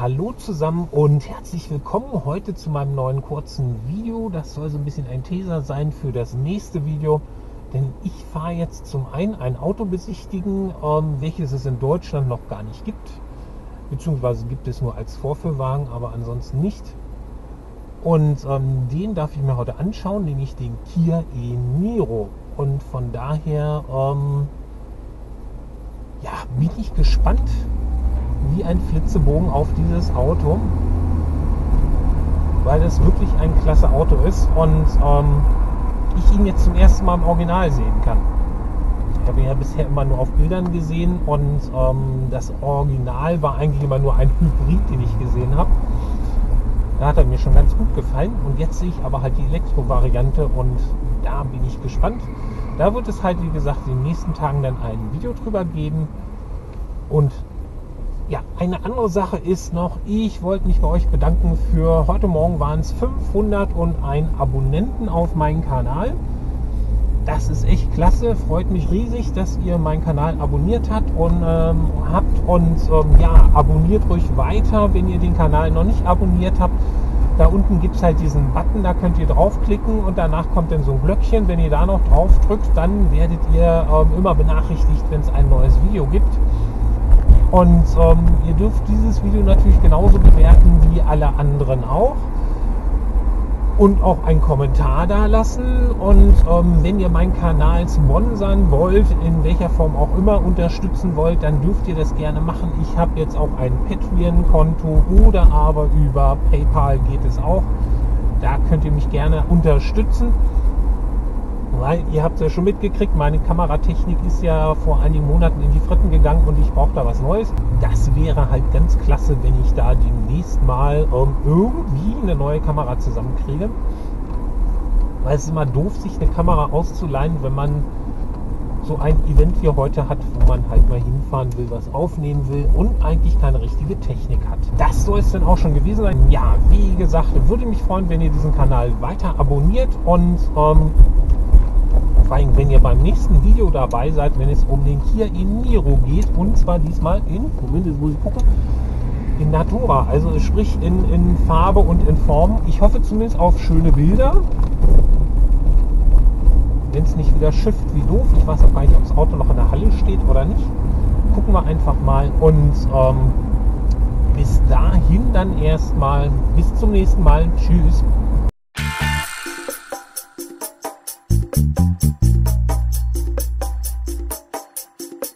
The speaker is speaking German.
Hallo zusammen und herzlich willkommen heute zu meinem neuen kurzen Video. Das soll so ein bisschen ein Teaser sein für das nächste Video, denn ich fahre jetzt zum einen ein Auto besichtigen, ähm, welches es in Deutschland noch gar nicht gibt, beziehungsweise gibt es nur als Vorführwagen, aber ansonsten nicht. Und ähm, den darf ich mir heute anschauen, nämlich den Kia e-Niro. Und von daher ähm, ja, bin ich gespannt, wie ein Flitzebogen auf dieses Auto, weil es wirklich ein klasse Auto ist und ähm, ich ihn jetzt zum ersten Mal im Original sehen kann. Ich habe ihn ja bisher immer nur auf Bildern gesehen und ähm, das Original war eigentlich immer nur ein Hybrid, den ich gesehen habe. Da hat er mir schon ganz gut gefallen und jetzt sehe ich aber halt die Elektro-Variante und da bin ich gespannt. Da wird es halt, wie gesagt, in den nächsten Tagen dann ein Video drüber geben und ja, eine andere Sache ist noch, ich wollte mich bei euch bedanken für heute Morgen waren es 501 Abonnenten auf meinen Kanal. Das ist echt klasse, freut mich riesig, dass ihr meinen Kanal abonniert habt und ähm, habt und ähm, ja, abonniert ruhig weiter, wenn ihr den Kanal noch nicht abonniert habt. Da unten gibt es halt diesen Button, da könnt ihr draufklicken und danach kommt dann so ein Glöckchen. Wenn ihr da noch drauf drückt, dann werdet ihr ähm, immer benachrichtigt, wenn es ein neues Video gibt. Und ähm, ihr dürft dieses Video natürlich genauso bewerten wie alle anderen auch. Und auch einen Kommentar da lassen. Und ähm, wenn ihr meinen Kanal sponsern wollt, in welcher Form auch immer unterstützen wollt, dann dürft ihr das gerne machen. Ich habe jetzt auch ein Patreon-Konto oder aber über PayPal geht es auch. Da könnt ihr mich gerne unterstützen weil ihr habt ja schon mitgekriegt, meine Kameratechnik ist ja vor einigen Monaten in die Fritten gegangen und ich brauche da was Neues. Das wäre halt ganz klasse, wenn ich da demnächst mal ähm, irgendwie eine neue Kamera zusammenkriege. Weil es ist immer doof, sich eine Kamera auszuleihen, wenn man so ein Event wie heute hat, wo man halt mal hinfahren will, was aufnehmen will und eigentlich keine richtige Technik hat. Das soll es dann auch schon gewesen sein. Ja, wie gesagt, würde mich freuen, wenn ihr diesen Kanal weiter abonniert und ähm, vor allem, wenn ihr beim nächsten Video dabei seid, wenn es um den Kia e-Niro geht und zwar diesmal in, Moment, muss ich gucken, in Natura, also sprich in, in Farbe und in Form. Ich hoffe zumindest auf schöne Bilder. Wenn es nicht wieder schifft wie doof, ich weiß auch gar nicht, ob das Auto noch in der Halle steht oder nicht. Gucken wir einfach mal und ähm, bis dahin dann erstmal, bis zum nächsten Mal. Tschüss.